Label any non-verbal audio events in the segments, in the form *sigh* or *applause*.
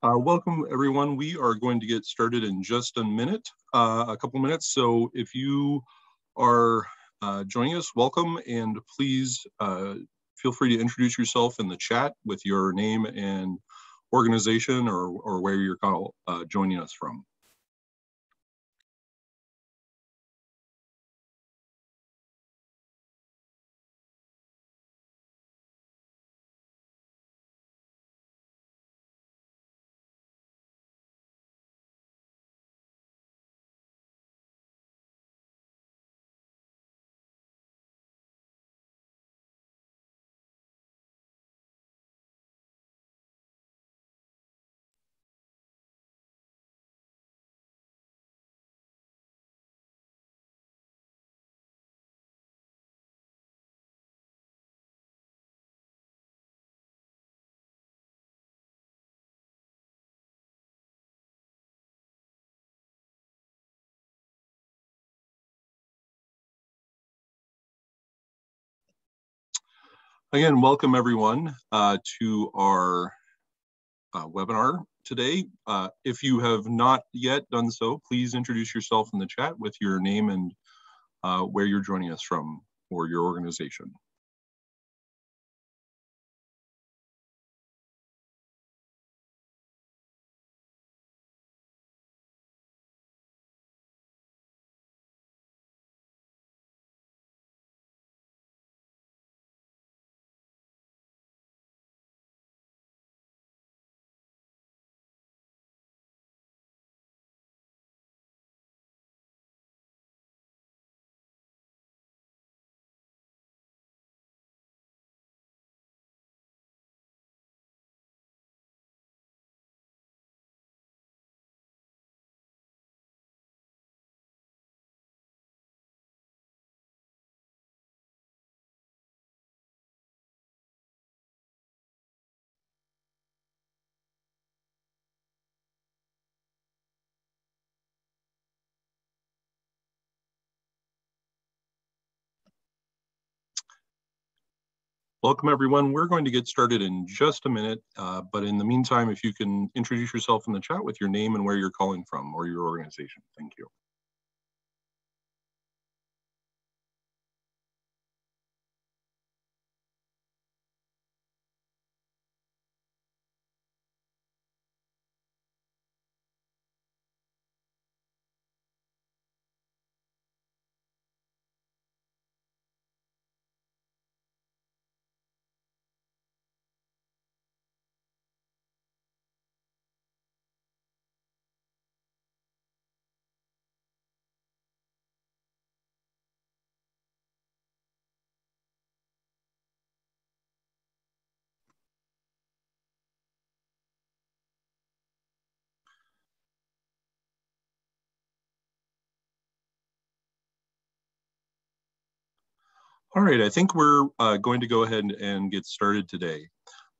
Uh, welcome everyone. We are going to get started in just a minute, uh, a couple minutes. So if you are uh, joining us, welcome and please uh, feel free to introduce yourself in the chat with your name and organization or, or where you're uh, joining us from. Again, welcome everyone uh, to our uh, webinar today. Uh, if you have not yet done so, please introduce yourself in the chat with your name and uh, where you're joining us from or your organization. Welcome everyone. We're going to get started in just a minute, uh, but in the meantime, if you can introduce yourself in the chat with your name and where you're calling from or your organization. Thank you. All right, I think we're uh, going to go ahead and get started today.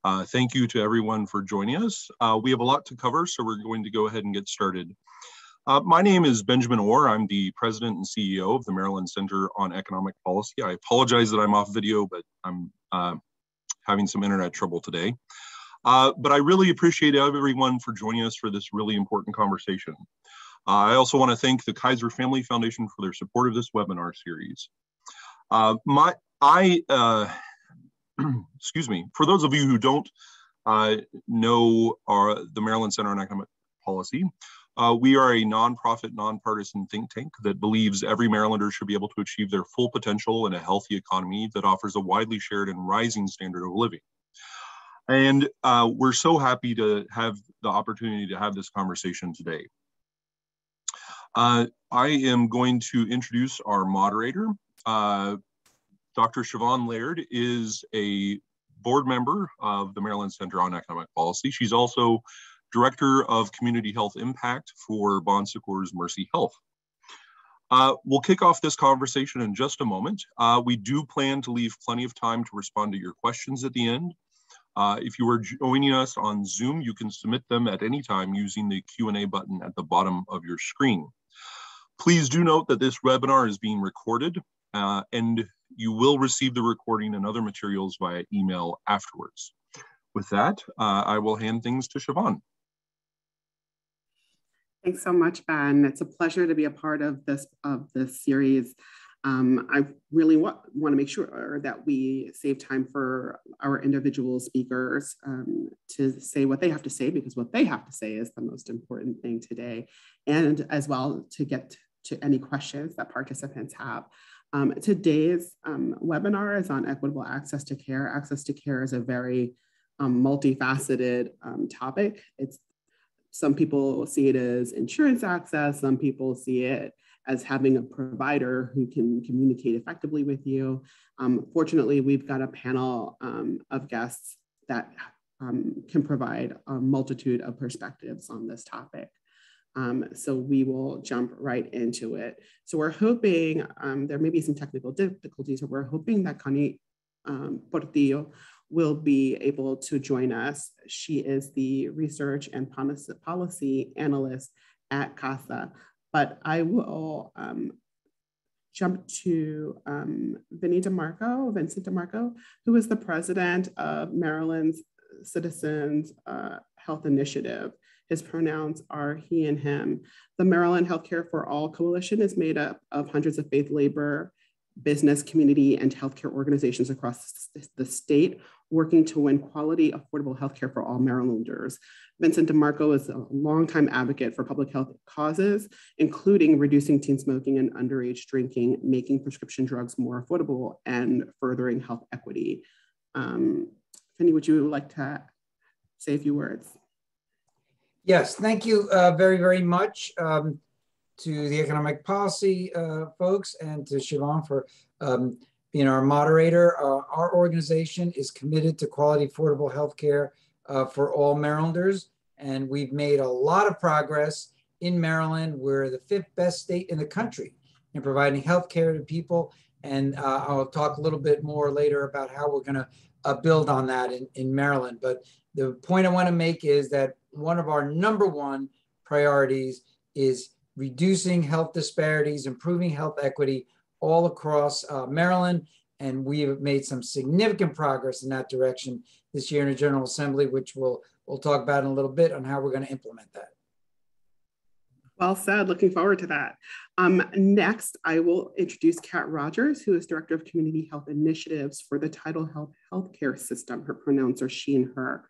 Uh, thank you to everyone for joining us. Uh, we have a lot to cover, so we're going to go ahead and get started. Uh, my name is Benjamin Orr. I'm the president and CEO of the Maryland Center on Economic Policy. I apologize that I'm off video, but I'm uh, having some internet trouble today. Uh, but I really appreciate everyone for joining us for this really important conversation. I also want to thank the Kaiser Family Foundation for their support of this webinar series. Uh, my, I, uh, *clears throat* excuse me, for those of you who don't uh, know our, the Maryland Center on Economic Policy, uh, we are a nonprofit, nonpartisan think tank that believes every Marylander should be able to achieve their full potential in a healthy economy that offers a widely shared and rising standard of living. And uh, we're so happy to have the opportunity to have this conversation today. Uh, I am going to introduce our moderator, uh, Dr. Shivonne Laird is a board member of the Maryland Center on Economic Policy. She's also Director of Community Health Impact for Bon Secours Mercy Health. Uh, we'll kick off this conversation in just a moment. Uh, we do plan to leave plenty of time to respond to your questions at the end. Uh, if you are joining us on Zoom, you can submit them at any time using the Q&A button at the bottom of your screen. Please do note that this webinar is being recorded uh, and you will receive the recording and other materials via email afterwards. With that, uh, I will hand things to Shivonne. Thanks so much, Ben. It's a pleasure to be a part of this of this series. Um, I really want, want to make sure that we save time for our individual speakers um, to say what they have to say, because what they have to say is the most important thing today, and as well to get to any questions that participants have. Um, today's um, webinar is on equitable access to care. Access to care is a very um, multifaceted um, topic. It's some people see it as insurance access, some people see it as having a provider who can communicate effectively with you. Um, fortunately, we've got a panel um, of guests that can provide a multitude of perspectives on this topic. Um, so we will jump right into it. So we're hoping, um, there may be some technical difficulties, but we're hoping that Kony um, Portillo will be able to join us. She is the research and policy analyst at CASA. But I will um, jump to um, Vinny DeMarco, Vincent DeMarco, who is the president of Maryland's Citizens uh, Health Initiative. His pronouns are he and him. The Maryland Healthcare for All Coalition is made up of hundreds of faith labor, business, community, and healthcare organizations across the state working to win quality, affordable healthcare for all Marylanders. Vincent DeMarco is a longtime advocate for public health causes, including reducing teen smoking and underage drinking, making prescription drugs more affordable, and furthering health equity. Um, Vinny, would you like to say a few words? Yes, thank you uh, very, very much um, to the economic policy uh, folks and to Shivonne for um, being our moderator. Uh, our organization is committed to quality, affordable healthcare uh, for all Marylanders, and we've made a lot of progress in Maryland. We're the fifth best state in the country in providing healthcare to people, and uh, I'll talk a little bit more later about how we're going to uh, build on that in, in Maryland. But the point I want to make is that one of our number one priorities is reducing health disparities, improving health equity all across uh, Maryland. And we have made some significant progress in that direction this year in the General Assembly, which we'll, we'll talk about in a little bit on how we're going to implement that. Well said. Looking forward to that. Um, next, I will introduce Kat Rodgers, who is Director of Community Health Initiatives for the TidalHealth Healthcare System. Her pronouns are she and her.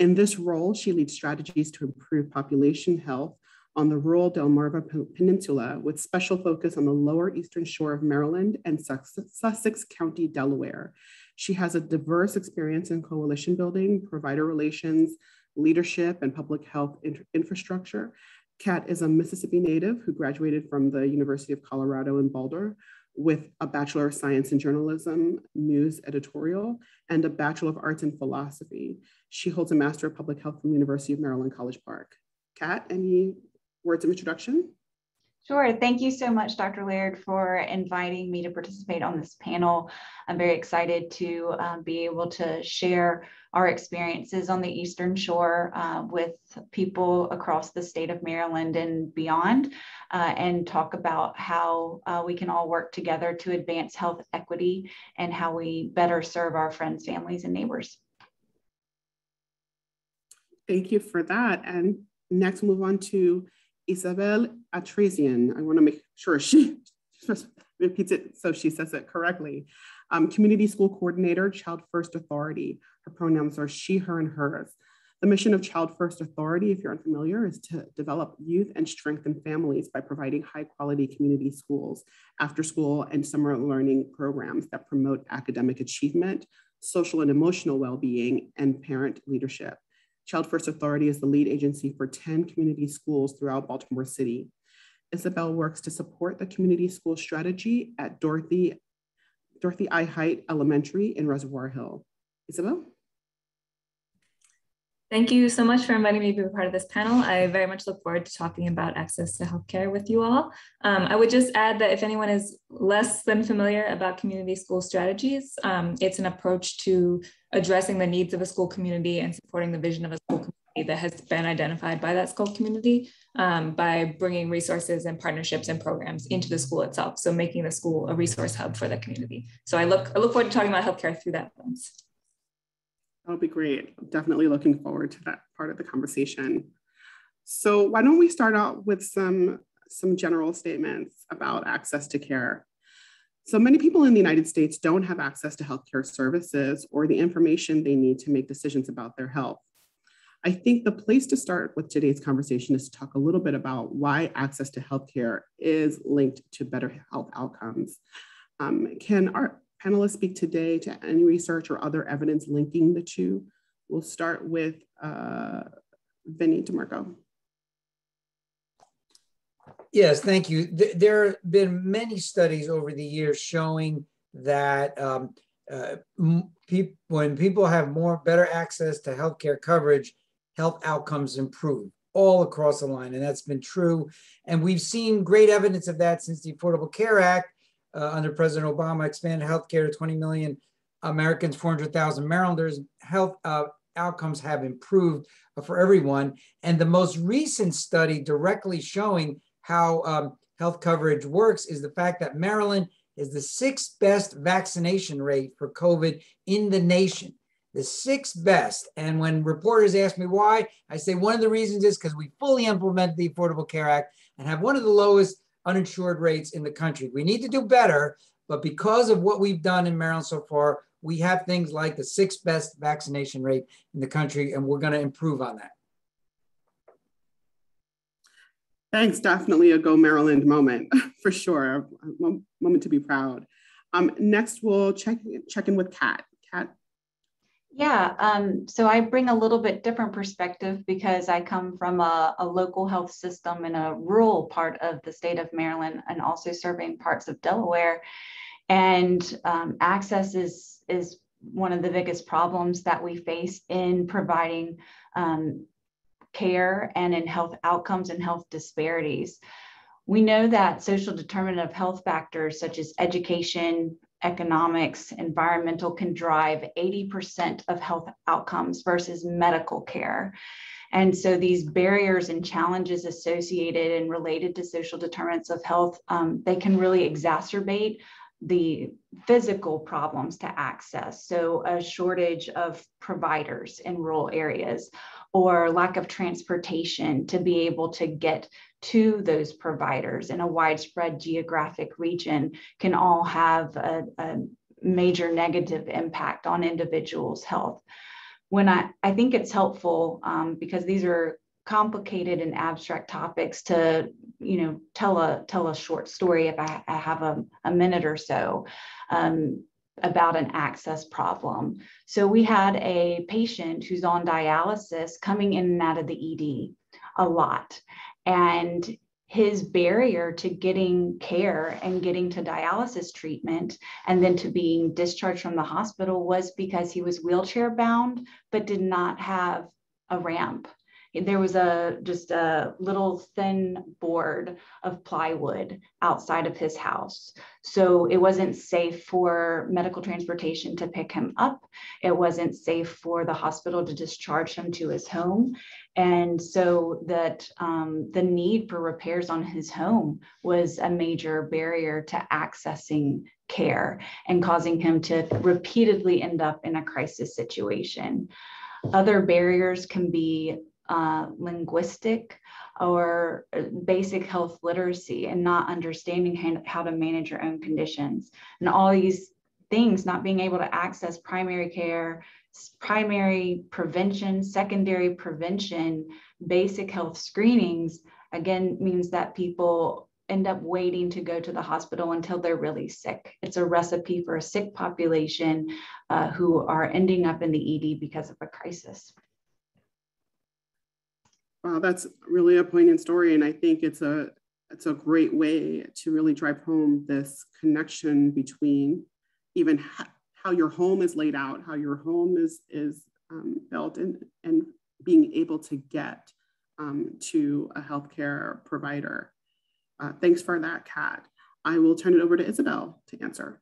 In this role, she leads strategies to improve population health on the rural Delmarva Peninsula with special focus on the lower eastern shore of Maryland and Sussex County, Delaware. She has a diverse experience in coalition building, provider relations, leadership, and public health infrastructure. Kat is a Mississippi native who graduated from the University of Colorado in Boulder with a Bachelor of Science in Journalism, News Editorial, and a Bachelor of Arts in Philosophy. She holds a Master of Public Health from the University of Maryland College Park. Kat, any words of introduction? Sure. Thank you so much, Dr. Laird, for inviting me to participate on this panel. I'm very excited to um, be able to share our experiences on the Eastern Shore uh, with people across the state of Maryland and beyond, uh, and talk about how uh, we can all work together to advance health equity and how we better serve our friends, families, and neighbors. Thank you for that. And next, move on to Isabel Antreasian. I want to make sure she *laughs* repeats it so she says it correctly. Um, community School Coordinator, Child First Authority. Her pronouns are she, her, and hers. The mission of Child First Authority, if you're unfamiliar, is to develop youth and strengthen families by providing high quality community schools, after school, and summer learning programs that promote academic achievement, social and emotional well being, and parent leadership. Child First Authority is the lead agency for 10 community schools throughout Baltimore City. Isabel works to support the community school strategy at Dorothy, Dorothy I. Height Elementary in Reservoir Hill. Isabel? Thank you so much for inviting me to be a part of this panel. I very much look forward to talking about access to healthcare with you all. Um, I would just add that if anyone is less than familiar about community school strategies, um, it's an approach to addressing the needs of a school community and supporting the vision of a school community that has been identified by that school community um, by bringing resources and partnerships and programs into the school itself. So making the school a resource hub for the community. So I look, I look forward to talking about healthcare through that lens. That'll be great. definitely looking forward to that part of the conversation. So why don't we start out with some, some general statements about access to care. So many people in the United States don't have access to healthcare services or the information they need to make decisions about their health. I think the place to start with today's conversation is to talk a little bit about why access to healthcare is linked to better health outcomes. Um, can our panelists speak today to any research or other evidence linking the two? We'll start with uh, Vinny DeMarco. Yes, thank you. There have been many studies over the years showing that um, uh, pe when people have more better access to healthcare coverage, health outcomes improve all across the line, and that's been true. And we've seen great evidence of that since the Affordable Care Act uh, under President Obama expanded healthcare to 20 million Americans, 400,000 Marylanders. Health uh, outcomes have improved for everyone. And the most recent study directly showing how um, health coverage works is the fact that Maryland is the sixth best vaccination rate for COVID in the nation the sixth best. And when reporters ask me why, I say one of the reasons is because we fully implement the Affordable Care Act and have one of the lowest uninsured rates in the country. We need to do better, but because of what we've done in Maryland so far, we have things like the sixth best vaccination rate in the country, and we're going to improve on that. Thanks. Definitely a Go Maryland moment *laughs* for sure. A moment to be proud. Um, next, we'll check, check in with Kat. Kat, yeah, um, so I bring a little bit different perspective because I come from a, a, local health system in a rural part of the state of Maryland and also serving parts of Delaware. And um, access is, is one of the biggest problems that we face in providing um, care and in health outcomes and health disparities. We know that social determinant of health factors such as education, economics, environmental can drive 80% of health outcomes versus medical care. And so these barriers and challenges associated and related to social determinants of health, um, they can really exacerbate the physical problems to access. So a shortage of providers in rural areas or lack of transportation to be able to get to those providers in a widespread geographic region can all have a, a major negative impact on individuals' health. When I, I think it's helpful um, because these are complicated and abstract topics to you know tell a tell a short story if I, I have a, a minute or so um, about an access problem. So we had a patient who's on dialysis coming in and out of the ED a lot. And his barrier to getting care and getting to dialysis treatment and then to being discharged from the hospital was because he was wheelchair bound but did not have a ramp there was a just a little thin board of plywood outside of his house. So it wasn't safe for medical transportation to pick him up. It wasn't safe for the hospital to discharge him to his home. And so that um, the need for repairs on his home was a major barrier to accessing care and causing him to repeatedly end up in a crisis situation. Other barriers can be uh, linguistic or uh, basic health literacy and not understanding how to manage your own conditions. And all these things, not being able to access primary care, primary prevention, secondary prevention, basic health screenings, again, means that people end up waiting to go to the hospital until they're really sick. It's a recipe for a sick population uh, who are ending up in the ED because of a crisis. Wow, that's really a poignant story. And I think it's a it's a great way to really drive home this connection between even ha how your home is laid out, how your home is is um, built, and and being able to get um, to a healthcare provider. Uh, thanks for that, Kat. I will turn it over to Isabel to answer.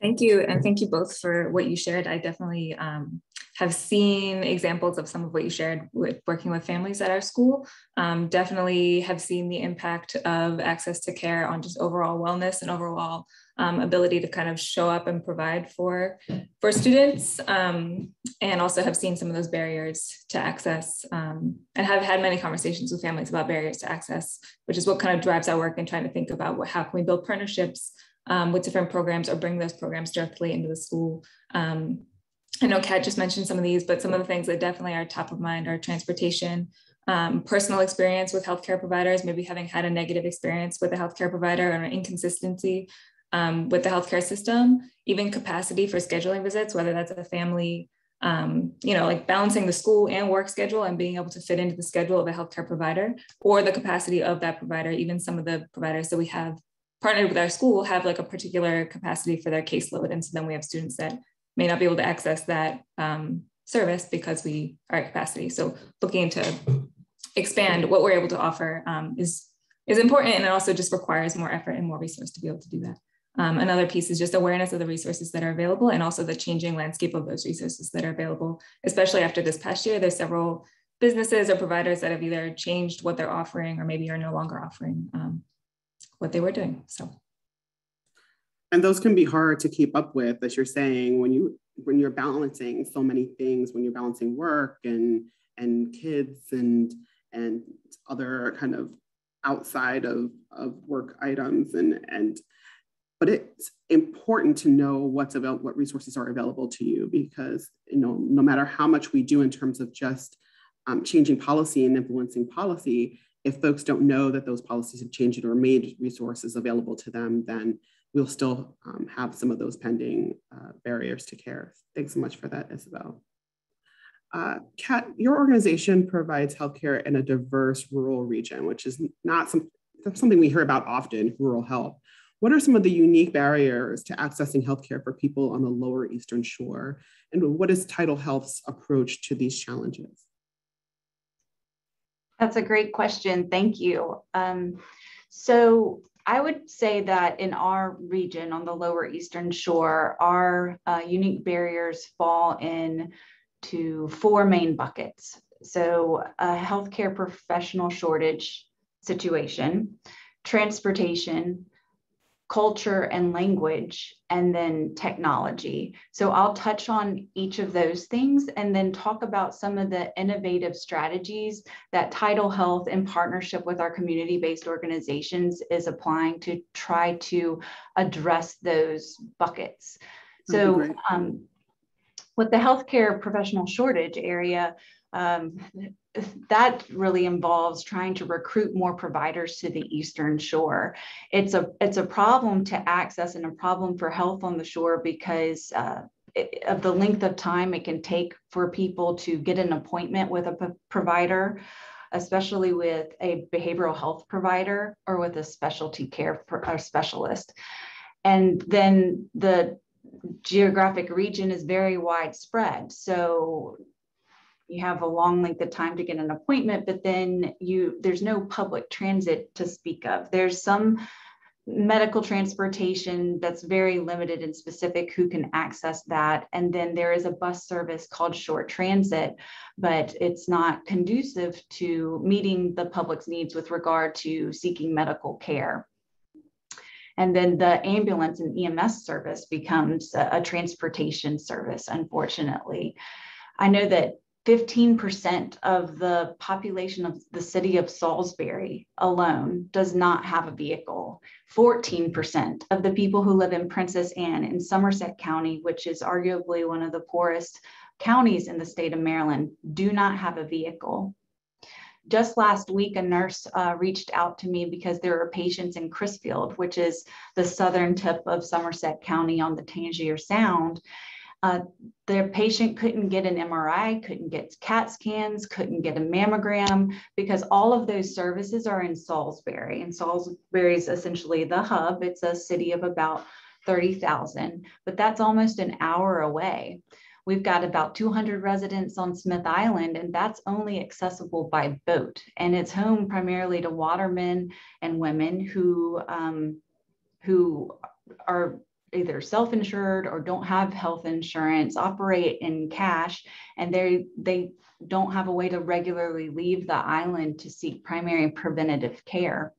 Thank you. And thank you both for what you shared. I definitely um, have seen examples of some of what you shared with working with families at our school. Um, definitely have seen the impact of access to care on just overall wellness and overall um, ability to kind of show up and provide for, for students um, and also have seen some of those barriers to access um, and have had many conversations with families about barriers to access, which is what kind of drives our work and trying to think about what, how can we build partnerships um, with different programs or bring those programs directly into the school. I know Kat just mentioned some of these, but some of the things that definitely are top of mind are transportation, um, personal experience with healthcare providers, maybe having had a negative experience with a healthcare provider or an inconsistency um, with the healthcare system, even capacity for scheduling visits, whether that's a family, um, you know, like balancing the school and work schedule and being able to fit into the schedule of a healthcare provider or the capacity of that provider. Even some of the providers that we have partnered with our school have like a particular capacity for their caseload. And so then we have students that may not be able to access that um, service because we are at capacity. So looking to expand what we're able to offer um, is, is important and it also just requires more effort and more resource to be able to do that. Um, another piece is just awareness of the resources that are available and also the changing landscape of those resources that are available, especially after this past year. There's several businesses or providers that have either changed what they're offering or maybe are no longer offering um, what they were doing. So. And those can be hard to keep up with, as you're saying, when you when you're balancing so many things, when you're balancing work and and kids and and other kind of outside of, of work items and and but it's important to know what's about what resources are available to you because you know no matter how much we do in terms of just um, changing policy and influencing policy if folks don't know that those policies have changed or made resources available to them then we'll still um, have some of those pending uh, barriers to care thanks so much for that isabel uh, Kat, your organization provides healthcare in a diverse rural region, which is not some, something we hear about often, rural health. What are some of the unique barriers to accessing healthcare for people on the lower Eastern Shore? And what is TidalHealth's approach to these challenges? That's a great question. Thank you. Um, so I would say that in our region on the lower Eastern Shore, our uh, unique barriers fall in to four main buckets. So a healthcare professional shortage situation, transportation, culture and language, and then technology. So I'll touch on each of those things and then talk about some of the innovative strategies that TidalHealth in partnership with our community-based organizations is applying to try to address those buckets. So um, with the healthcare professional shortage area, um, that really involves trying to recruit more providers to the eastern shore. It's a it's a problem to access and a problem for health on the shore because uh, of the length of time it can take for people to get an appointment with a provider especially with a behavioral health provider or with a specialty care specialist. And then the geographic region is very widespread. So you have a long length of time to get an appointment, but then you there's no public transit to speak of. There's some medical transportation that's very limited and specific who can access that. And then there is a bus service called Shore Transit, but it's not conducive to meeting the public's needs with regard to seeking medical care. And then the ambulance and EMS service becomes a, a transportation service, unfortunately. I know that 15% of the population of the city of Salisbury alone does not have a vehicle. 14% of the people who live in Princess Anne in Somerset County, which is arguably one of the poorest counties in the state of Maryland, do not have a vehicle. Just last week, a nurse uh, reached out to me because there are patients in Crisfield, which is the southern tip of Somerset County on the Tangier Sound uh, their patient couldn't get an MRI, couldn't get CAT scans, couldn't get a mammogram because all of those services are in Salisbury. And Salisbury is essentially the hub. It's a city of about 30,000, but that's almost an hour away. We've got about 200 residents on Smith Island, and that's only accessible by boat. And it's home primarily to watermen and women who, um, who are either self-insured or don't have health insurance operate in cash and they they don't have a way to regularly leave the island to seek primary preventative care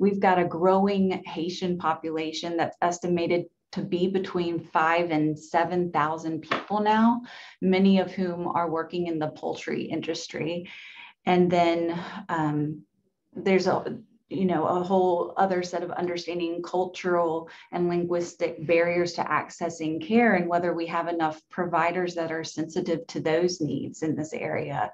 We've got a growing Haitian population that's estimated to be between five and 7,000 people now, many of whom are working in the poultry industry. And then um, there's a, you know, a whole other set of understanding cultural and linguistic barriers to accessing care and whether we have enough providers that are sensitive to those needs in this area.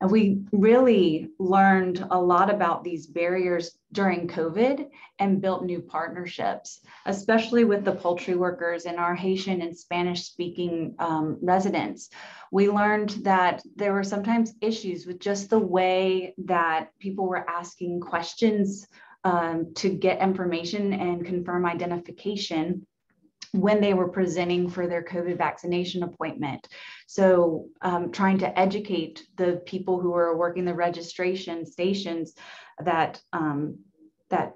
And we really learned a lot about these barriers during COVID and built new partnerships, especially with the poultry workers and our Haitian and Spanish speaking um, residents. We learned that there were sometimes issues with just the way that people were asking questions um, to get information and confirm identification when they were presenting for their COVID vaccination appointment. So um, trying to educate the people who are working the registration stations that um, that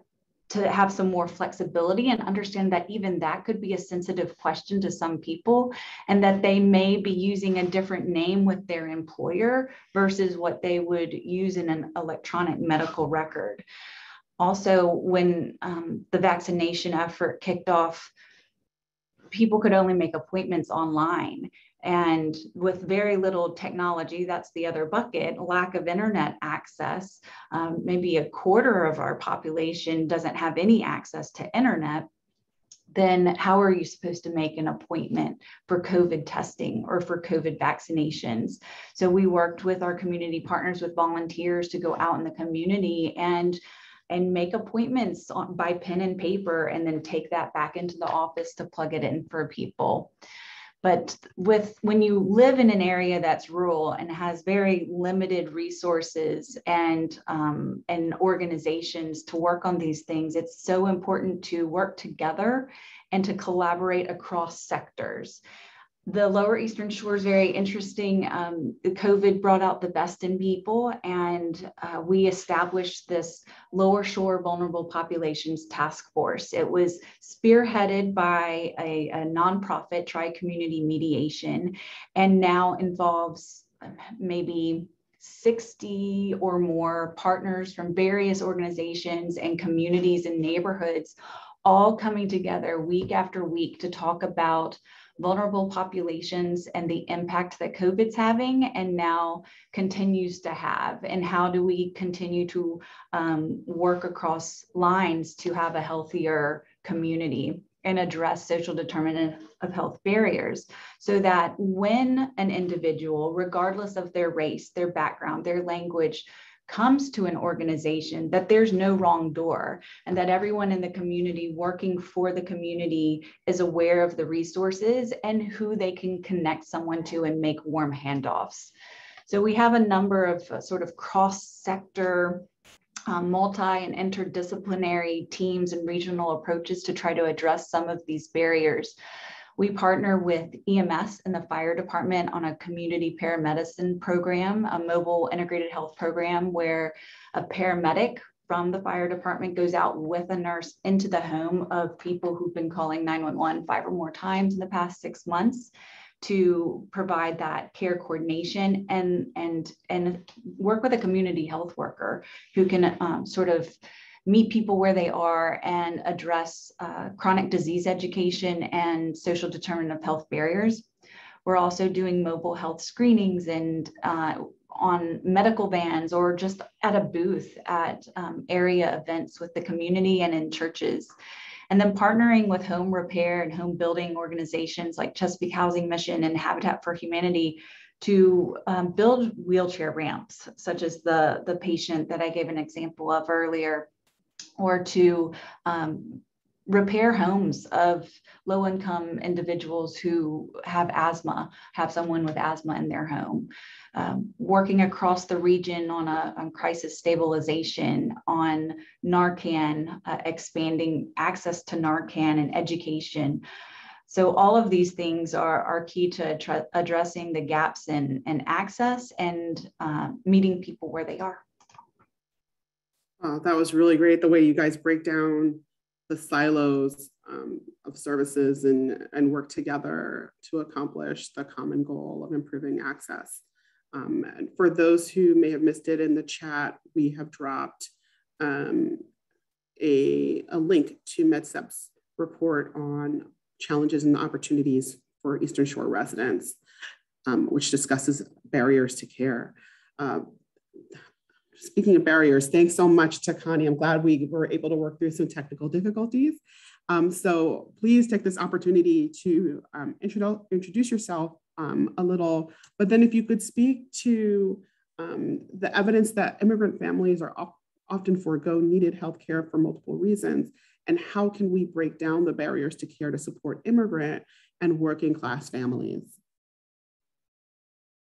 to have some more flexibility and understand that even that could be a sensitive question to some people and that they may be using a different name with their employer versus what they would use in an electronic medical record. Also, when um, the vaccination effort kicked off people could only make appointments online. And with very little technology, that's the other bucket, lack of internet access. Um, maybe a quarter of our population doesn't have any access to internet. Then, how are you supposed to make an appointment for COVID testing or for COVID vaccinations? So, we worked with our community partners, with volunteers to go out in the community and and make appointments on, by pen and paper and then take that back into the office to plug it in for people. But with when you live in an area that's rural and has very limited resources and um, and organizations to work on these things, it's so important to work together and to collaborate across sectors the lower eastern shore is very interesting. Um, covid brought out the best in people and uh, we established this lower shore vulnerable populations task force. It was spearheaded by a, a nonprofit tri community mediation and now involves um, maybe 60 or more partners from various organizations and communities and neighborhoods all coming together week after week to talk about vulnerable populations and the impact that COVID's having and now continues to have. And how do we continue to um, work across lines to have a healthier community? and address social determinant of health barriers so that when an individual, regardless of their race, their background, their language, comes to an organization that there's no wrong door and that everyone in the community working for the community is aware of the resources and who they can connect someone to and make warm handoffs. So we have a number of uh, sort of cross sector um, multi and interdisciplinary teams and regional approaches to try to address some of these barriers. We partner with EMS and the fire department on a community paramedicine program, a mobile integrated health program where a paramedic from the fire department goes out with a nurse into the home of people who've been calling 911 five or more times in the past six months to provide that care coordination and and and work with a community health worker who can um, sort of meet people where they are and address uh, chronic disease education and social determinant of health barriers. We're also doing mobile health screenings and uh, on medical vans or just at a booth at um, area events with the community and in churches. And then partnering with home repair and home building organizations like Chesapeake Housing Mission and Habitat for Humanity to um, build wheelchair ramps, such as the, the patient that I gave an example of earlier, or to um, repair homes of low income individuals who have asthma, have someone with asthma in their home. Um, working across the region on a on crisis stabilization, on Narcan, uh, expanding access to Narcan and education. So all of these things are, are key to addressing the gaps in, in access and uh, meeting people where they are. Uh, that was really great the way you guys break down the silos um, of services and, and work together to accomplish the common goal of improving access. Um, and for those who may have missed it in the chat, we have dropped um, a, a link to MDCEP's report on challenges and opportunities for Eastern Shore residents, um, which discusses barriers to care. Uh, speaking of barriers, thanks so much to Kony. I'm glad we were able to work through some technical difficulties. Um, so please take this opportunity to um, introduce yourself um, a little, but then if you could speak to um, the evidence that immigrant families are often forego needed health care for multiple reasons, and how can we break down the barriers to care to support immigrant and working class families?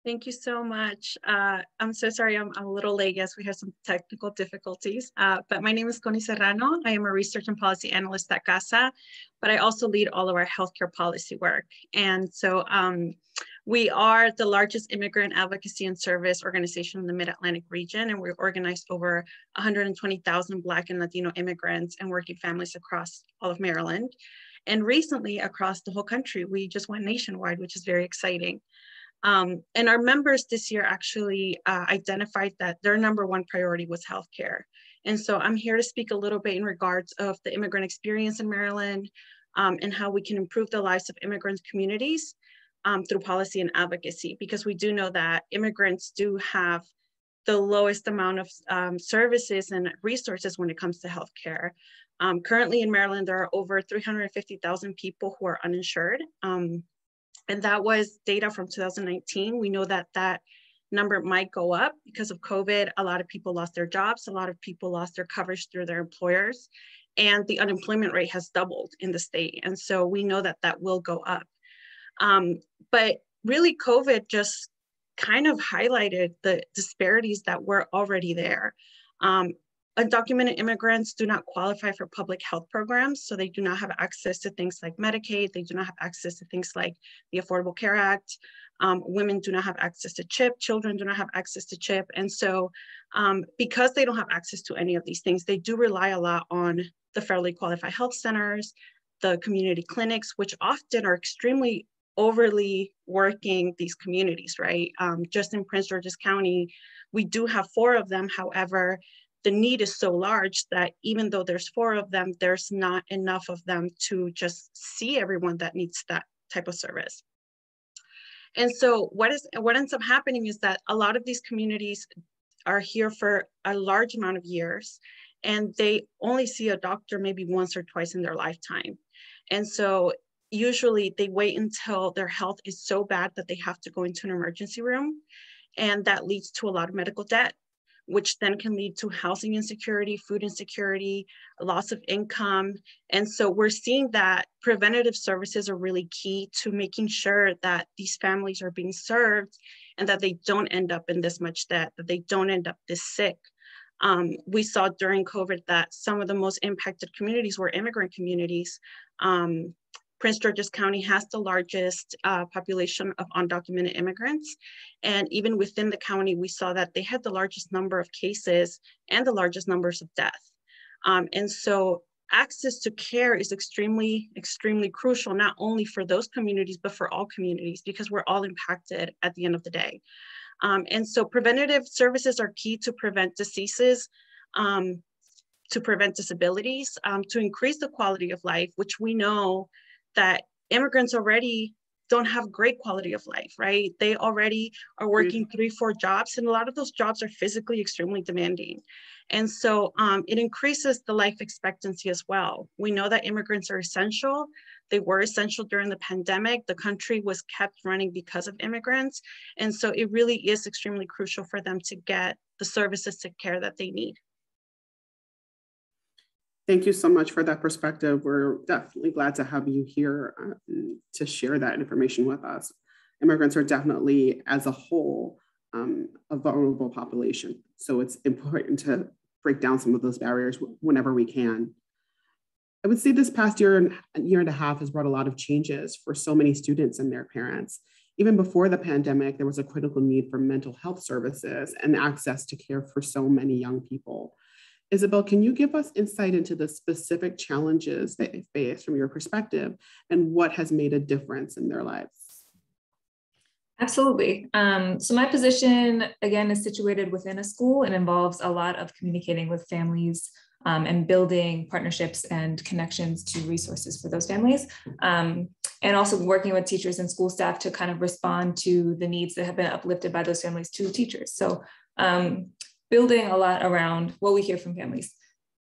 Thank you so much. Uh, I'm so sorry I'm, I'm, a little late. Yes, we have some technical difficulties, uh, but my name is Kony Serrano. I am a research and policy analyst at CASA, but I also lead all of our healthcare policy work. And so um, we are the largest immigrant advocacy and service organization in the Mid-Atlantic region, and we're organized over 120,000 Black and Latino immigrants and working families across all of Maryland. And recently across the whole country, we just went nationwide, which is very exciting. Um, and our members this year actually uh, identified that their number one priority was healthcare. And so I'm here to speak a little bit in regards of the immigrant experience in Maryland um, and how we can improve the lives of immigrant communities um, through policy and advocacy, because we do know that immigrants do have the lowest amount of um, services and resources when it comes to healthcare. Um, currently in Maryland, there are over 350,000 people who are uninsured. Um, and that was data from 2019. We know that that number might go up because of COVID. A lot of people lost their jobs. A lot of people lost their coverage through their employers. And the unemployment rate has doubled in the state. And so we know that that will go up. Um, but really, COVID just kind of highlighted the disparities that were already there. Um, undocumented immigrants do not qualify for public health programs, so they do not have access to things like Medicaid. They do not have access to things like the Affordable Care Act. Um, women do not have access to CHIP. Children do not have access to CHIP. And so um, because they don't have access to any of these things, they do rely a lot on the federally qualified health centers, the community clinics, which often are extremely overly working these communities, right? Um, just in Prince George's County, we do have four of them. However, the need is so large that even though there's four of them, there's not enough of them to just see everyone that needs that type of service. And so what is what ends up happening is that a lot of these communities are here for a large amount of years and they only see a doctor maybe once or twice in their lifetime. And so usually they wait until their health is so bad that they have to go into an emergency room. And that leads to a lot of medical debt, which then can lead to housing insecurity, food insecurity, loss of income. And so we're seeing that preventative services are really key to making sure that these families are being served and that they don't end up in this much debt, that they don't end up this sick. Um, we saw during COVID that some of the most impacted communities were immigrant communities. Um, Prince George's County has the largest uh, population of undocumented immigrants. And even within the county, we saw that they had the largest number of cases and the largest numbers of death. Um, and so access to care is extremely, extremely crucial, not only for those communities, but for all communities, because we're all impacted at the end of the day. Um, and so preventative services are key to prevent diseases, um, to prevent disabilities, um, to increase the quality of life, which we know that immigrants already don't have great quality of life, right? They already are working three, four jobs, and a lot of those jobs are physically extremely demanding. And so um, it increases the life expectancy as well. We know that immigrants are essential. They were essential during the pandemic. The country was kept running because of immigrants. And so it really is extremely crucial for them to get the services to care that they need. Thank you so much for that perspective. We're definitely glad to have you here uh, to share that information with us. Immigrants are definitely, as a whole, um, a vulnerable population. So it's important to break down some of those barriers whenever we can. I would say this past year and year and a half has brought a lot of changes for so many students and their parents. Even before the pandemic, there was a critical need for mental health services and access to care for so many young people. Isabel, can you give us insight into the specific challenges they face from your perspective and what has made a difference in their lives? Absolutely. Um, so my position, again, is situated within a school and involves a lot of communicating with families um, and building partnerships and connections to resources for those families. Um, and also working with teachers and school staff to kind of respond to the needs that have been uplifted by those families to teachers. So um, building a lot around what we hear from families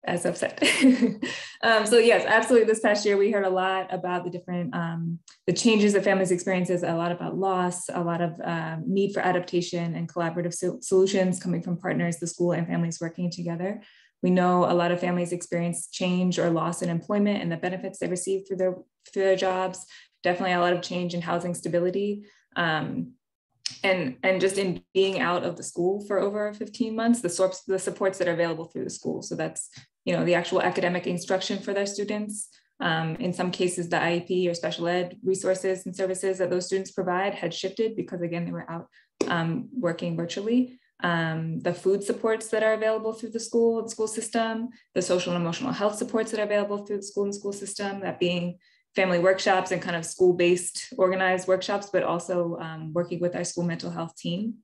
as I've said. *laughs* um, so yes, absolutely. This past year, we heard a lot about the different, um, the changes that families experiences, a lot about loss, a lot of um, need for adaptation and collaborative so solutions coming from partners, the school and families working together. We know a lot of families experience change or loss in employment and the benefits they receive through their, through their jobs. Definitely a lot of change in housing stability. Um, and and just in being out of the school for over 15 months the sorts the supports that are available through the school so that's you know, the actual academic instruction for their students. Um, in some cases, the IEP or special ed resources and services that those students provide had shifted because again, they were out um, working virtually. Um, the food supports that are available through the school and school system, the social and emotional health supports that are available through the school and school system, that being family workshops and kind of school-based organized workshops, but also um, working with our school mental health team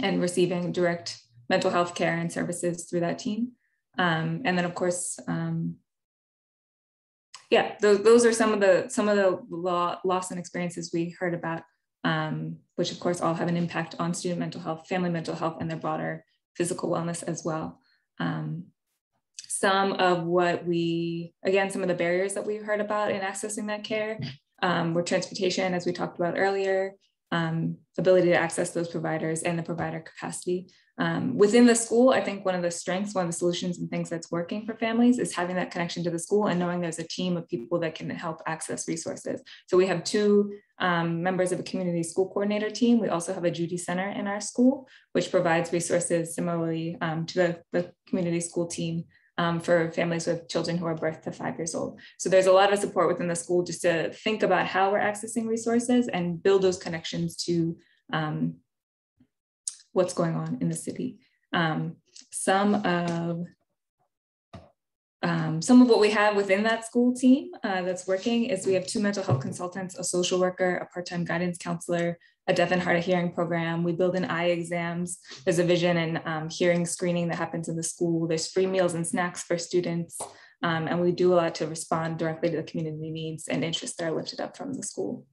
and receiving direct mental health care and services through that team. Um, and then of course, um, yeah, those, those are some of the some of the law, loss and experiences we heard about, um, which of course all have an impact on student mental health, family mental health, and their broader physical wellness as well. Um, some of what we, again, some of the barriers that we heard about in accessing that care um, were transportation, as we talked about earlier, um, ability to access those providers and the provider capacity. Um, within the school, I think one of the strengths, one of the solutions and things that's working for families is having that connection to the school and knowing there's a team of people that can help access resources. So we have two um, members of a community school coordinator team. We also have a Judy Center in our school, which provides resources similarly um, to the, the community school team um, for families with children who are birth to five years old. So there's a lot of support within the school just to think about how we're accessing resources and build those connections to um, what's going on in the city. Um, some of um, some of what we have within that school team uh, that's working is we have two mental health consultants, a social worker, a part-time guidance counselor, a deaf and hard of hearing program. We build in eye exams. There's a vision and um, hearing screening that happens in the school. There's free meals and snacks for students. Um, and we do a lot to respond directly to the community needs and interests that are lifted up from the school.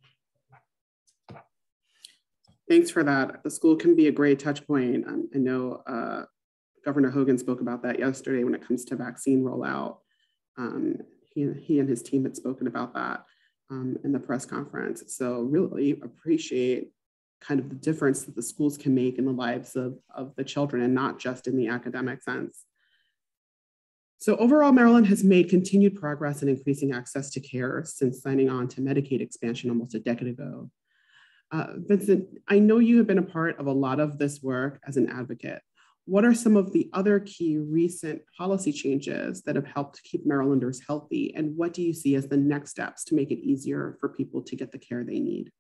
Thanks for that. The school can be a great touch point. Um, I know uh, Governor Hogan spoke about that yesterday when it comes to vaccine rollout. Um, he, he and his team had spoken about that um, in the press conference. So really appreciate kind of the difference that the schools can make in the lives of, of the children and not just in the academic sense. So overall, Maryland has made continued progress in increasing access to care since signing on to Medicaid expansion almost a decade ago. Uh, Vincent, I know you have been a part of a lot of this work as an advocate. What are some of the other key recent policy changes that have helped keep Marylanders healthy? And what do you see as the next steps to make it easier for people to get the care they need?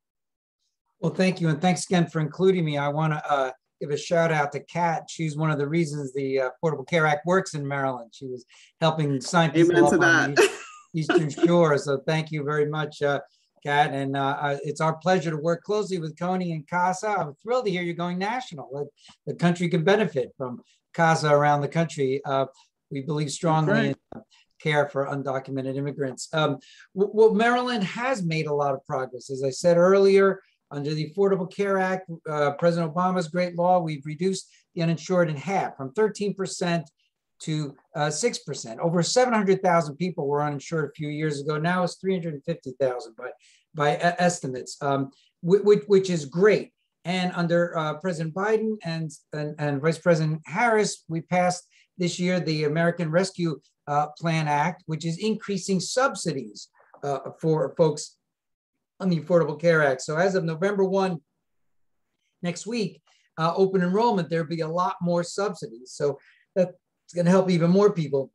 Well, thank you. And thanks again for including me. I want to uh, give a shout out to Kat. She's one of the reasons the uh, Affordable Care Act works in Maryland. She was helping sign people up on the Eastern *laughs* Shore. So thank you very much, uh, Kat. And uh, uh, it's our pleasure to work closely with Kony and CASA. I'm thrilled to hear you're going national. The country can benefit from CASA around the country. Uh, we believe strongly in care for undocumented immigrants. Um, well, Maryland has made a lot of progress. As I said earlier, under the Affordable Care Act, uh, President Obama's great law, we've reduced the uninsured in half from 13% to uh, 6%. Over 700,000 people were uninsured a few years ago. Now it's 350,000 by, by estimates, um, which, which is great. And under uh, President Biden and, and, and, Vice President Harris, we passed this year the American Rescue uh, Plan Act, which is increasing subsidies uh, for folks on the Affordable Care Act. So as of November 1 next week, uh, open enrollment, there'll be a lot more subsidies. So that's going to help even more people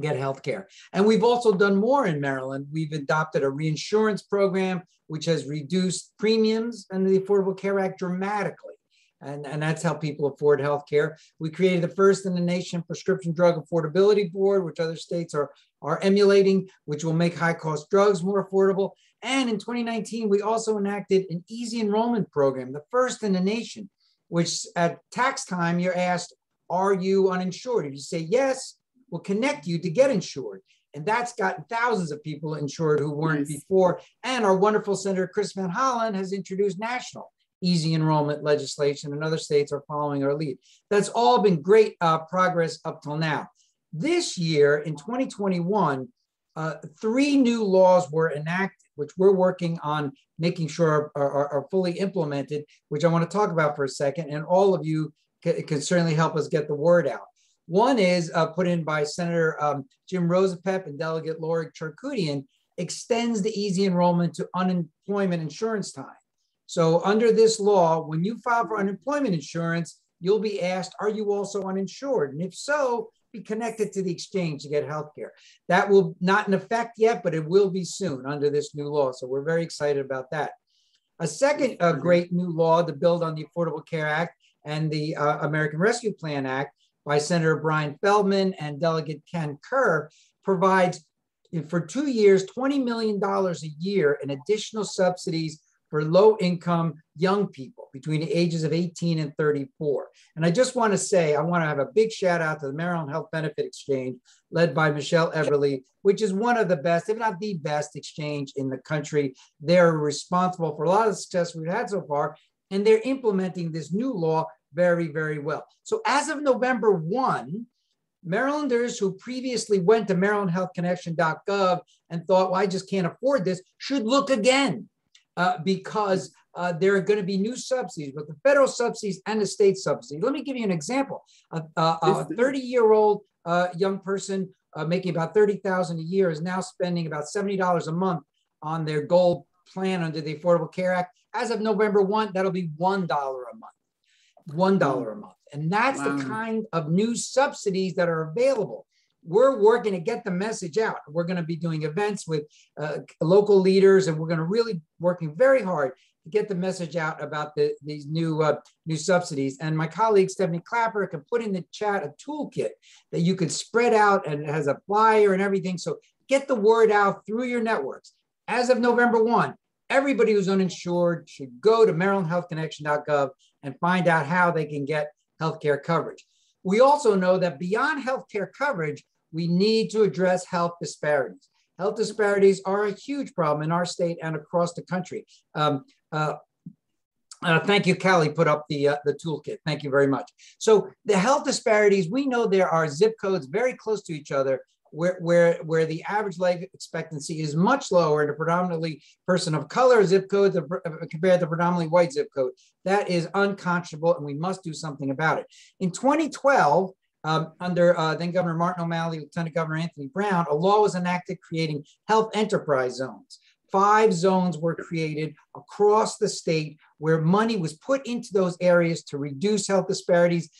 get health care. And we've also done more in Maryland. We've adopted a reinsurance program, which has reduced premiums under the Affordable Care Act dramatically. And, and that's how people afford health care. We created the first in the nation prescription drug affordability board, which other states are, are emulating, which will make high cost drugs more affordable. And in 2019, we also enacted an easy enrollment program, the first in the nation, which at tax time, you're asked, are you uninsured? If you say yes, we'll connect you to get insured. And that's gotten thousands of people insured who weren't nice. before. And our wonderful Senator Chris Van Hollen has introduced national easy enrollment legislation, and other states are following our lead. That's all been great uh, progress up till now. This year, in 2021, uh, three new laws were enacted, which we're working on making sure are, are, are, fully implemented, which I want to talk about for a second. And all of you can, can certainly help us get the word out. One is uh, put in by Senator um, Jim Rosapepe and Delegate Lori Charkoudian, extends the easy enrollment to unemployment insurance time. So under this law, when you file for unemployment insurance, you'll be asked, are you also uninsured? And if so, be connected to the exchange to get health care. That will not in effect yet, but it will be soon under this new law. So we're very excited about that. A second uh, great new law to build on the Affordable Care Act and the uh, American Rescue Plan Act by Senator Brian Feldman and Delegate Ken Kerr provides for two years $20 million a year in additional subsidies for low income young people between the ages of 18 and 34. And I just want to say, I want to have a big shout out to the Maryland Health Benefit Exchange, led by Michele Eberle, which is one of the best, if not the best exchange in the country. They're responsible for a lot of the success we've had so far, and they're implementing this new law very, very well. So as of November 1, Marylanders who previously went to marylandhealthconnection.gov and thought, well, I just can't afford this, should look again uh, because uh, there are going to be new subsidies, but the federal subsidies and the state subsidies. Let me give you an example. a 30 year old uh, young person uh, making about 30,000 a year is now spending about $70 a month on their gold plan under the Affordable Care Act. As of November 1, that'll be $1 a month. $1 a month. And that's wow. the kind of new subsidies that are available we're working to get the message out. We're going to be doing events with uh, local leaders, and we're going to really working very hard to get the message out about the, these new uh, new subsidies. And my colleague Stephanie Klapper can put in the chat a toolkit that you could spread out, and it has a flyer and everything. So get the word out through your networks. As of November one, everybody who's uninsured should go to MarylandHealthConnection.gov and find out how they can get healthcare coverage. We also know that beyond healthcare coverage, we need to address health disparities. Health disparities are a huge problem in our state and across the country. Um, uh, uh, thank you, Callie, put up the, uh, the toolkit. Thank you very much. So the health disparities, we know there are zip codes very close to each other where, where, where the average life expectancy is much lower in a predominantly person of color zip code compared to predominantly white zip code. That is unconscionable and we must do something about it. In 2012, um, under uh, then Governor Martin O'Malley, Lieutenant Governor Anthony Brown, a law was enacted creating health enterprise zones. Five zones were created across the state where money was put into those areas to reduce health disparities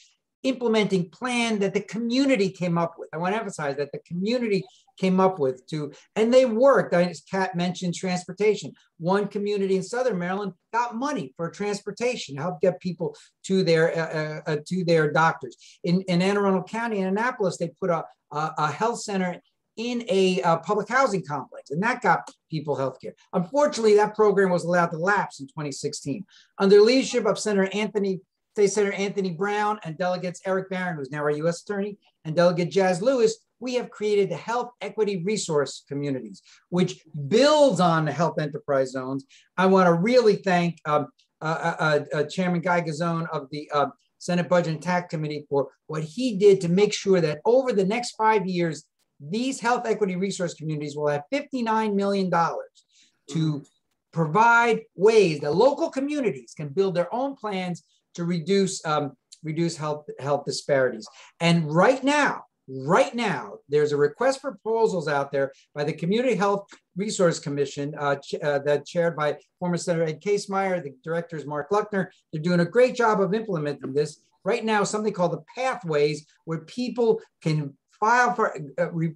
implementing plan that the community came up with. I want to emphasize that the community came up with to, and they worked. As Kat mentioned, transportation. One community in Southern Maryland got money for transportation, to help get people to their uh, uh, uh, to their doctors. In, in Anne Arundel County, in Annapolis, they put a, a, a health center in a public housing complex, and that got people health care. Unfortunately, that program was allowed to lapse in 2016. Under leadership of Senator Anthony State Senator Anthony Brown and delegates Erek Barron, who's now our U.S. Attorney, and Delegate Jazz Lewis, we have created the Health Equity Resource Communities, which builds on the health enterprise zones. I want to really thank um, uh, uh, uh, Chairman Guy Guzzone of the uh, Senate Budget and Tax Committee for what he did to make sure that over the next five years, these health equity resource communities will have $59 million to provide ways that local communities can build their own plans to reduce um, reduce health health disparities. And right now, right now, there's a request for proposals out there by the Community Health Resource Commission uh, ch uh, that chaired by former Senator Ed Kasemeyer. The director is Mark Luckner. They're doing a great job of implementing this. Right now, something called the pathways, where people can file for uh, re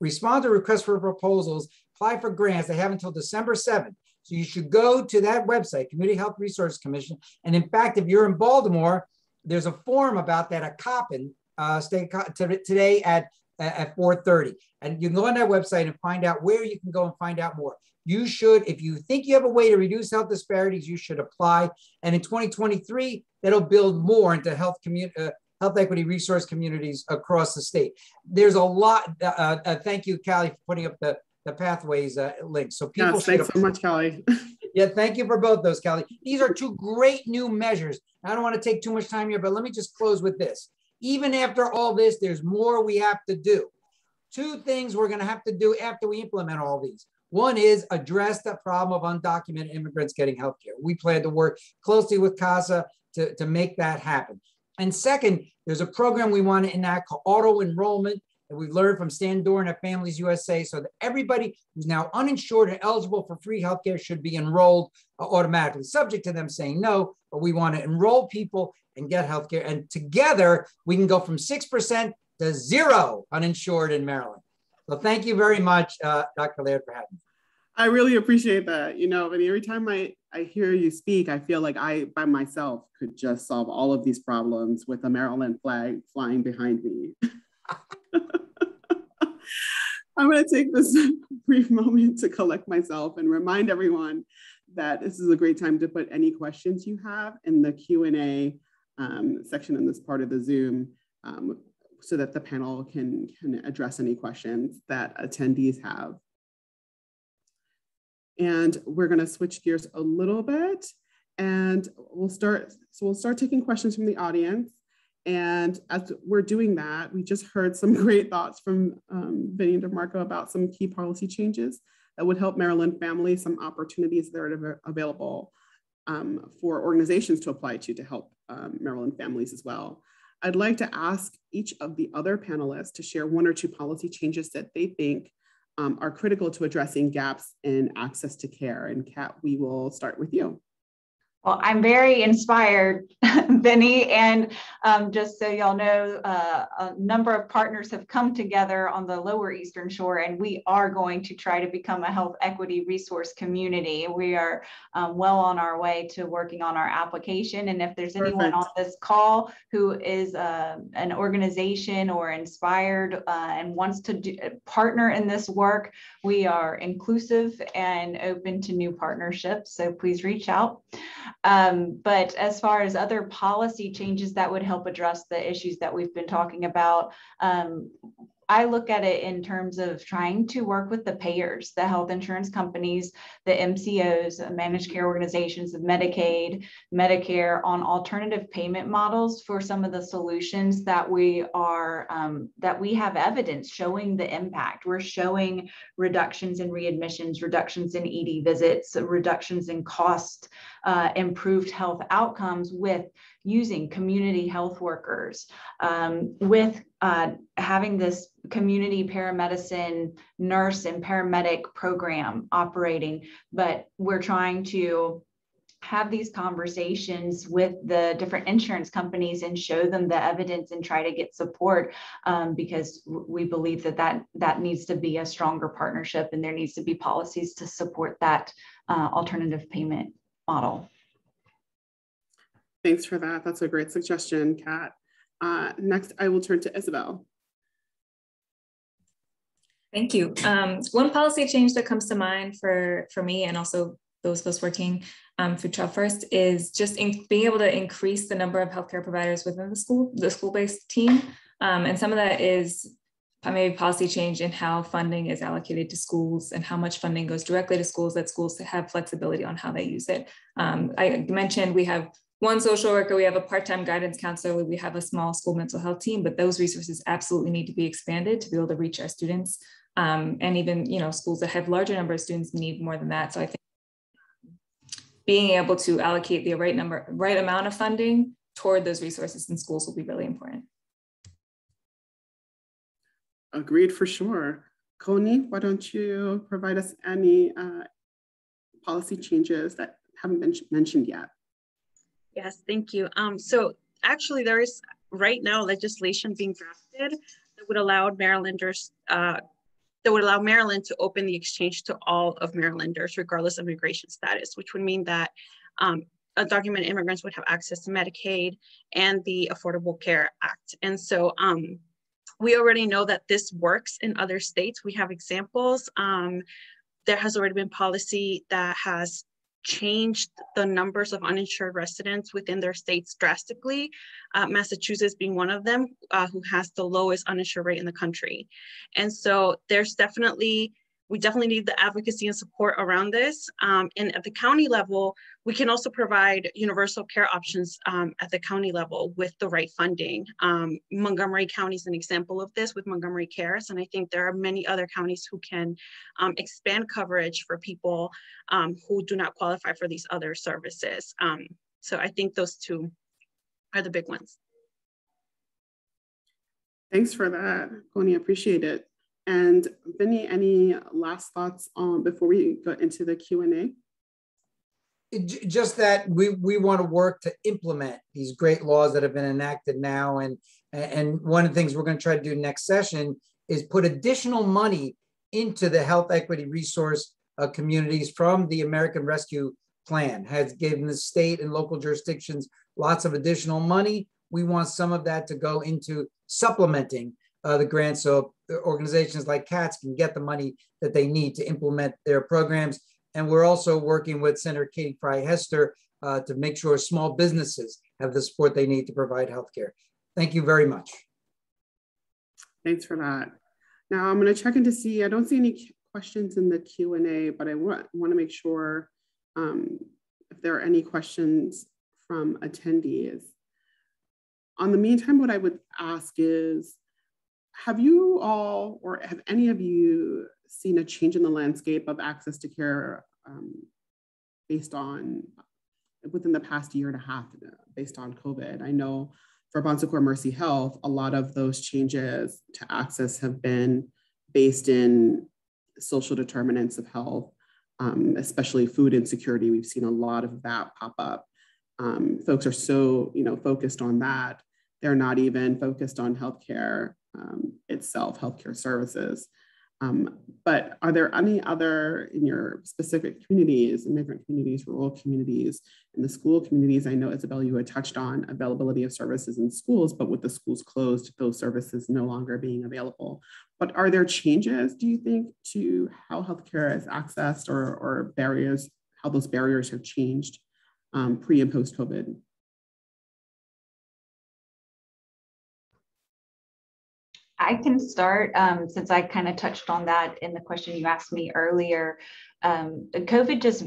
respond to requests for proposals, apply for grants. They have until December 7th. So you should go to that website, Community Health Resource Commission. And in fact, if you're in Baltimore, there's a forum about that at Coppin uh, state today at at 4:30, and you can go on that website and find out where you can go and find out more. You should, if you think you have a way to reduce health disparities, you should apply. And in 2023, that'll build more into health community. Uh, health equity resource communities across the state. There's a lot. Uh, uh, thank you, Callie, for putting up the, the pathways uh, link. So people yes, thanks so much, Callie. *laughs* yeah, thank you for both those, Callie. These are two great new measures. I don't want to take too much time here, but let me just close with this. Even after all this, there's more we have to do. Two things we're going to have to do after we implement all these. One is address the problem of undocumented immigrants getting health care. We plan to work closely with CASA to, to make that happen. And second, there's a program we want to enact called auto enrollment that we've learned from Stan Dorn at Families USA so that everybody who's now uninsured and eligible for free healthcare should be enrolled automatically, subject to them saying no, but we want to enroll people and get healthcare. And together we can go from 6% to zero uninsured in Maryland. So thank you very much, uh, Dr. Laird, for having me. I really appreciate that. You know, and every time I, I hear you speak, I feel like I by myself could just solve all of these problems with a Maryland flag flying behind me. *laughs* I'm going to take this *laughs* brief moment to collect myself and remind everyone that this is a great time to put any questions you have in the Q&A um, section in this part of the Zoom um, so that the panel can, can address any questions that attendees have. And we're gonna switch gears a little bit and we'll start, so we'll start taking questions from the audience. And as we're doing that, we just heard some *laughs* great thoughts from um, Vinny and DeMarco about some key policy changes that would help Maryland families, some opportunities that are available um, for organizations to apply to to help um, Maryland families as well. I'd like to ask each of the other panelists to share one or two policy changes that they think um, are critical to addressing gaps in access to care. And Kat, we will start with you. Well, I'm very inspired, *laughs* Vinny, and um, just so y'all know, uh, a number of partners have come together on the lower Eastern Shore, and we are going to try to become a health equity resource community. We are um, well on our way to working on our application, and if there's Perfect. anyone on this call who is uh, an organization or inspired uh, and wants to do, partner in this work, we are inclusive and open to new partnerships, so please reach out. Um, but as far as other policy changes that would help address the issues that we've been talking about, um, I look at it in terms of trying to work with the payers, the health insurance companies, the MCOs, managed care organizations of Medicaid, Medicare on alternative payment models for some of the solutions that we are um, that we have evidence showing the impact. We're showing reductions in readmissions, reductions in ED visits, reductions in cost, uh, improved health outcomes with using community health workers, um, with uh, having this community paramedicine nurse and paramedic program operating, but we're trying to have these conversations with the different insurance companies and show them the evidence and try to get support um, because we believe that, that that needs to be a stronger partnership and there needs to be policies to support that uh, alternative payment model. Thanks for that. That's a great suggestion, Kat. Uh, next, I will turn to Isabel. Thank you. Um, one policy change that comes to mind for, for me and also those of us working um, for Child First is just in, being able to increase the number of healthcare providers within the school, the school-based team. Um, and some of that is maybe policy change in how funding is allocated to schools and how much funding goes directly to schools that schools have flexibility on how they use it. Um, I mentioned we have one social worker, we have a part-time guidance counselor, we have a small school mental health team, but those resources absolutely need to be expanded to be able to reach our students. Um, and even, you know, schools that have larger number of students need more than that. So I think being able to allocate the right number, right amount of funding toward those resources in schools will be really important. Agreed for sure. Kony, why don't you provide us any uh, policy changes that haven't been mentioned yet? Yes, thank you. Um, so actually there is right now legislation being drafted that would allow Marylanders, uh, that would allow Maryland to open the exchange to all of Marylanders, regardless of immigration status, which would mean that um, undocumented immigrants would have access to Medicaid and the Affordable Care Act. And so um, we already know that this works in other states. We have examples. Um, there has already been policy that has changed the numbers of uninsured residents within their states drastically, uh, Massachusetts being one of them, uh, who has the lowest uninsured rate in the country. And so there's definitely we definitely need the advocacy and support around this. Um, and at the county level, we can also provide universal care options um, at the county level with the right funding. Um, Montgomery County is an example of this with Montgomery Cares, and I think there are many other counties who can um, expand coverage for people um, who do not qualify for these other services. Um, so I think those two are the big ones. Thanks for that, Kony. Appreciate it. And Vinny, any last thoughts on before we go into the Q&A? Just that we, we want to work to implement these great laws that have been enacted now. And, and one of the things we're going to try to do next session is put additional money into the health equity resource uh, communities from the American Rescue Plan, has given the state and local jurisdictions lots of additional money. We want some of that to go into supplementing uh, the grant so organizations like Kat's can get the money that they need to implement their programs. And we're also working with Senator Katie Fry Hester uh, to make sure small businesses have the support they need to provide healthcare. Thank you very much. Thanks for that. Now I'm going to check in to see, I don't see any questions in the Q&A, but I want, want to make sure um, if there are any questions from attendees. On the meantime, what I would ask is, have you all, or have any of you seen a change in the landscape of access to care um, based on within the past year and a half based on COVID? I know for Bon Secours Mercy Health, a lot of those changes to access have been based in social determinants of health, um, especially food insecurity. We've seen a lot of that pop up. Um, folks are so you know focused on that they're not even focused on healthcare um, itself, healthcare services. Um, but are there any other in your specific communities, immigrant communities, rural communities, in the school communities? I know Isabel, you had touched on availability of services in schools, but with the schools closed, those services no longer being available. But are there changes, do you think, to how healthcare is accessed or, or barriers, how those barriers have changed um, pre and post COVID? I can start um, since I kind of touched on that in the question you asked me earlier. Um, COVID just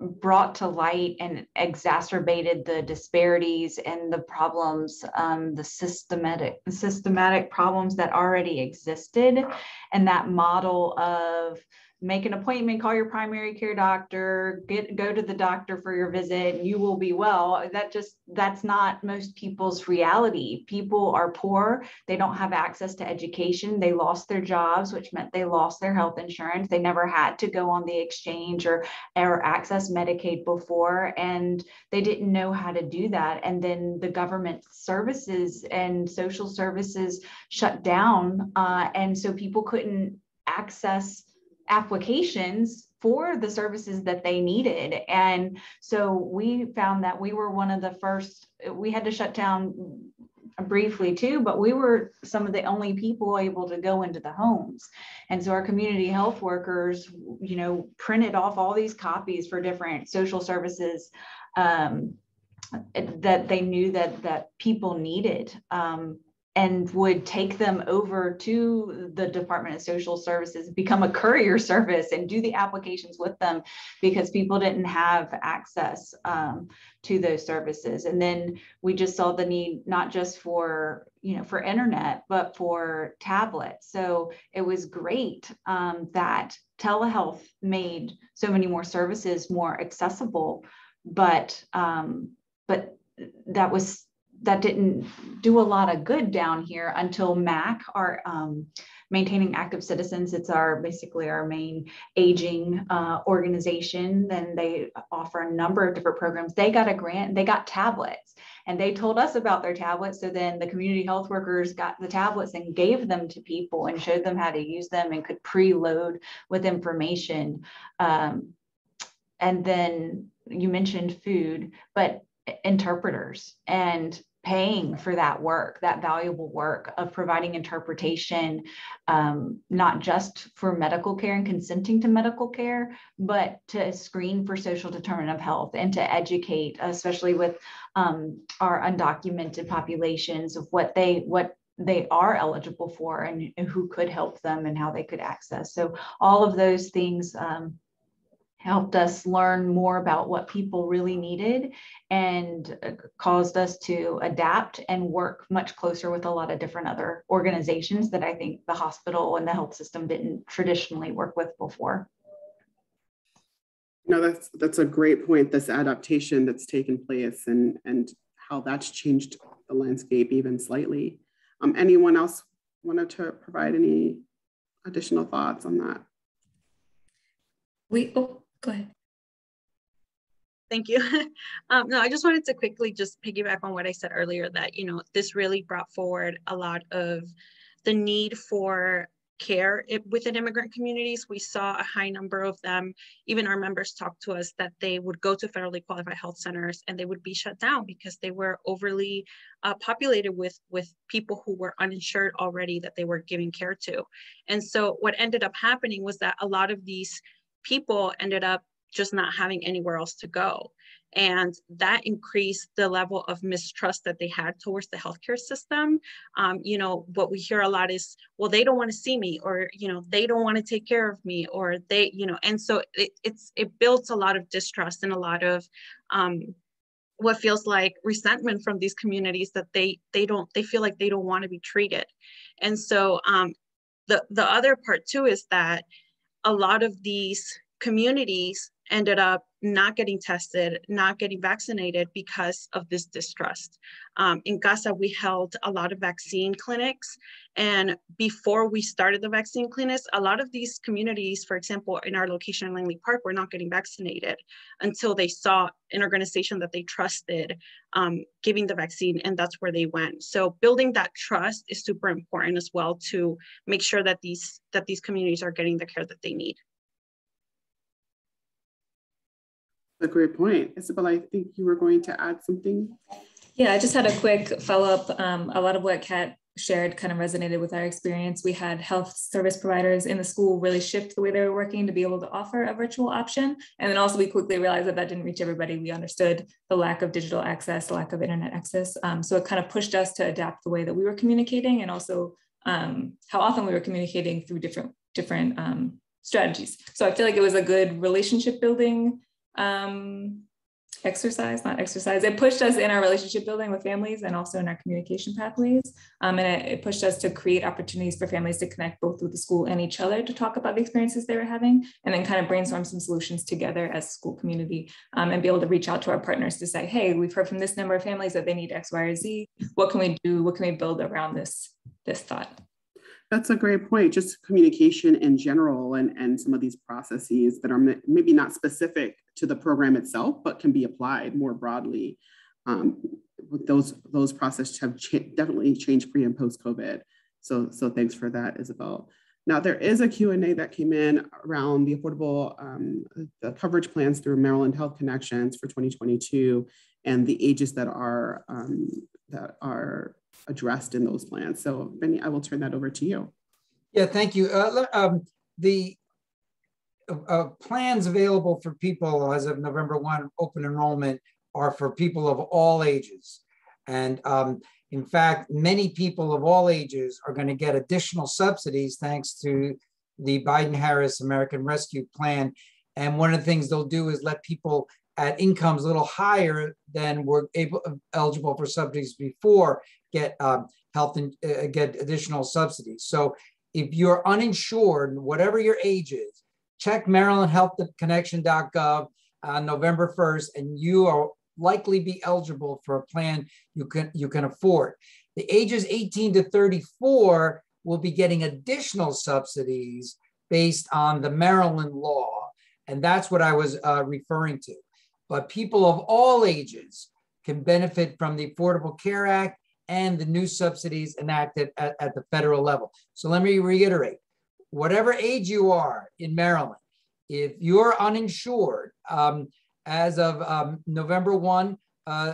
brought to light and exacerbated the disparities and the problems, um, the systematic systematic problems that already existed, and that model of make an appointment, call your primary care doctor, get go to the doctor for your visit, and you will be well. That just that's not most people's reality. People are poor, they don't have access to education, they lost their jobs, which meant they lost their health insurance. They never had to go on the exchange or or access Medicaid before, and they didn't know how to do that. And then the government services and social services shut down, uh, and so people couldn't access applications for the services that they needed. And so we found that we were one of the first, we had to shut down briefly too, but we were some of the only people able to go into the homes. And so our community health workers, you know, printed off all these copies for different social services um, that they knew that that people needed. Um, and would take them over to the Department of Social Services, become a courier *laughs* service, and do the applications with them because people didn't have access um, to those services. And then we just saw the need not just for you know for internet, but for tablets. So it was great um, that telehealth made so many more services more accessible, but um, but that was that didn't do a lot of good down here until MAC, our um, Maintaining Active Citizens, it's our basically our main aging uh, organization. Then they offer a number of different programs. They got a grant, they got tablets, and they told us about their tablets. So then the community health workers got the tablets and gave them to people and showed them how to use them and could preload with information. Um, and then you mentioned food, but interpreters and paying for that work, that valuable work of providing interpretation, um, not just for medical care and consenting to medical care, but to screen for social determinant of health and to educate, especially with um, our undocumented populations of what they what they are eligible for and, who could help them and how they could access. So all of those things um, helped us learn more about what people really needed and uh, caused us to adapt and work much closer with a lot of different other organizations that I think the hospital and the health system didn't traditionally work with before. No, that's that's a great point. This adaptation that's taken place and and how that's changed the landscape even slightly. Um, anyone else wanted to provide any additional thoughts on that? We oh Go ahead. Thank you. *laughs* um, no, I just wanted to quickly just piggyback on what I said earlier that, you know, this really brought forward a lot of the need for care within immigrant communities. We saw a high number of them. Even our members talked to us that they would go to federally qualified health centers and they would be shut down because they were overly uh, populated with, with people who were uninsured already that they were giving care to. And so what ended up happening was that a lot of these people ended up just not having anywhere else to go. And that increased the level of mistrust that they had towards the healthcare system. Um, you know, what we hear a lot is, well, they don't want to see me, or, you know, they don't want to take care of me, or they, you know, and so it, it's, it builds a lot of distrust and a lot of, um, what feels like resentment from these communities that they they don't they feel like they don't want to be treated and so um, the the other part too is that a lot of these communities ended up not getting tested, not getting vaccinated because of this distrust. Um, in CASA, we held a lot of vaccine clinics. And before we started the vaccine clinics, a lot of these communities, for example, in our location in Langley Park, were not getting vaccinated until they saw an organization that they trusted um, giving the vaccine, and that's where they went. So building that trust is super important as well to make sure that these that these communities are getting the care that they need. A great point. Isabel, I think you were going to add something. Yeah, I just had a quick follow up. Um, a lot of what Kat shared kind of resonated with our experience. We had health service providers in the school really shift the way they were working to be able to offer a virtual option. And then also we quickly realized that that didn't reach everybody. We understood the lack of digital access, lack of internet access. Um, so it kind of pushed us to adapt the way that we were communicating and also um, how often we were communicating through different, different um, strategies. So I feel like it was a good relationship building um, exercise, not exercise. It pushed us in our relationship building with families and also in our communication pathways. Um, and it, it, pushed us to create opportunities for families to connect both with the school and each other to talk about the experiences they were having, and then kind of brainstorm some solutions together as school community um, and be able to reach out to our partners to say, hey, we've heard from this number of families that they need X, Y, or Z. What can we do? What can we build around this, this thought? That's a great point. Just communication in general and, and some of these processes that are maybe not specific to the program itself, but can be applied more broadly. Um, those those processes have cha definitely changed pre and post COVID. So so thanks for that, Isabel. Now there is a Q&A that came in around the affordable um, the coverage plans through Maryland Health Connections for 2022 and the ages that are um, that are addressed in those plans. So Vinny, I will turn that over to you. Yeah, thank you. Uh, um, the uh, plans available for people as of November 1 open enrollment are for people of all ages. And um, in fact, many people of all ages are going to get additional subsidies thanks to the Biden-Harris American Rescue Plan. And one of the things they'll do is let people at incomes a little higher than were able eligible for subsidies before get um, health and uh, get additional subsidies. So if you're uninsured, whatever your age is, check marylandhealthconnection.gov on November 1st, and you are likely be eligible for a plan you can you can afford. The ages 18 to 34 will be getting additional subsidies based on the Maryland law, and that's what I was uh, referring to. But people of all ages can benefit from the Affordable Care Act and the new subsidies enacted at, at the federal level. So let me reiterate, whatever age you are in Maryland, if you're uninsured um, as of um, November 1, uh,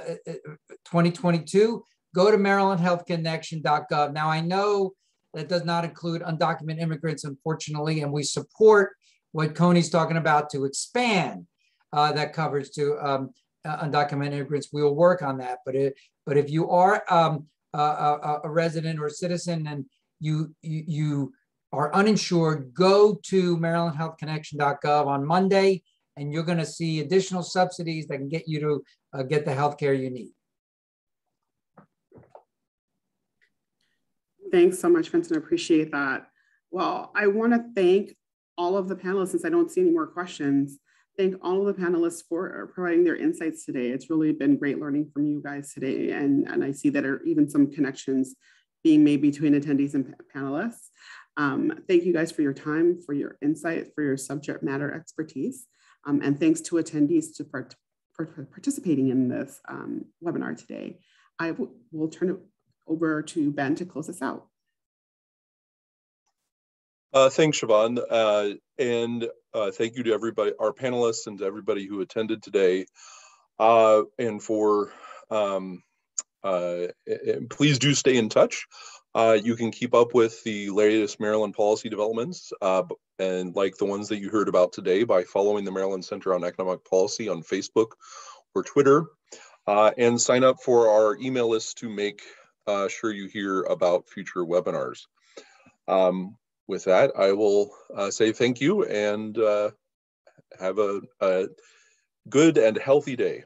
2022, go to marylandhealthconnection.gov. Now, I know that does not include undocumented immigrants, unfortunately, and we support what Kony's talking about to expand uh, that coverage to um, uh, undocumented immigrants. We will work on that. But it, but if you are um, a, a, resident or a citizen and you, you, you are uninsured, go to marylandhealthconnection.gov on Monday, and you're going to see additional subsidies that can get you to uh, get the health care you need. Thanks so much, Vincent. I appreciate that. Well, I want to thank all of the panelists, since I don't see any more questions, thank all of the panelists for providing their insights today. It's really been great learning from you guys today. And, and I see that are even some connections being made between attendees and panelists. Um, thank you guys for your time, for your insight, for your subject matter expertise. Um, and thanks to attendees to part, part participating in this um, webinar today. I will turn it over to Ben to close us out. Uh, thanks, Shivonne. Uh, and uh, thank you to everybody, our panelists and to everybody who attended today. Uh, and for, um, uh, please do stay in touch. Uh, you can keep up with the latest Maryland policy developments and like the ones that you heard about today by following the Maryland Center on Economic Policy on Facebook or Twitter. and sign up for our email list to make sure you hear about future webinars. Um, with that, I will uh, say thank you and uh, have a, a good and healthy day.